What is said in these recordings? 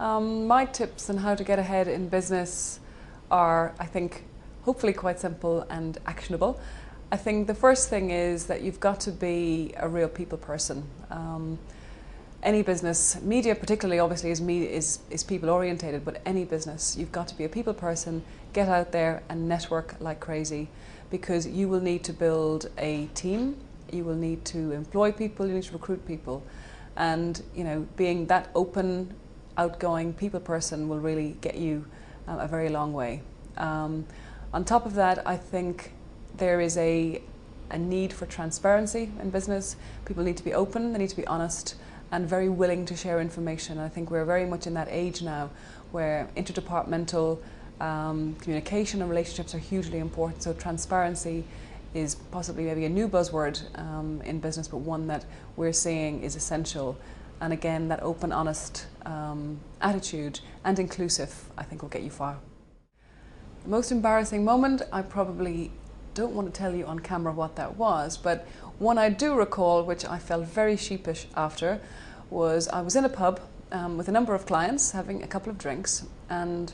Um, my tips on how to get ahead in business are, I think, hopefully quite simple and actionable. I think the first thing is that you've got to be a real people person. Um, any business, media particularly, obviously is is, is people orientated, but any business, you've got to be a people person. Get out there and network like crazy, because you will need to build a team. You will need to employ people. You need to recruit people, and you know, being that open, outgoing people person will really get you uh, a very long way. Um, on top of that, I think there is a, a need for transparency in business. People need to be open, they need to be honest, and very willing to share information. I think we're very much in that age now where interdepartmental um, communication and relationships are hugely important. So transparency is possibly maybe a new buzzword um, in business, but one that we're seeing is essential. And again, that open, honest um, attitude and inclusive, I think, will get you far. The most embarrassing moment, I probably don't want to tell you on camera what that was, but one I do recall, which I felt very sheepish after, was I was in a pub um, with a number of clients having a couple of drinks, and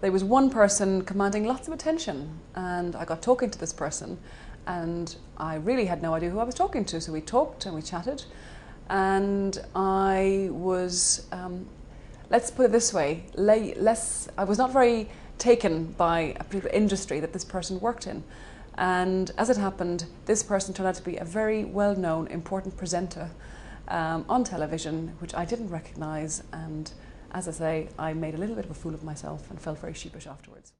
there was one person commanding lots of attention, and I got talking to this person, and I really had no idea who I was talking to. So we talked and we chatted, and I was, um, let's put it this way, less. I was not very taken by a particular industry that this person worked in. And as it happened, this person turned out to be a very well known, important presenter um, on television, which I didn't recognise. And as I say, I made a little bit of a fool of myself and felt very sheepish afterwards.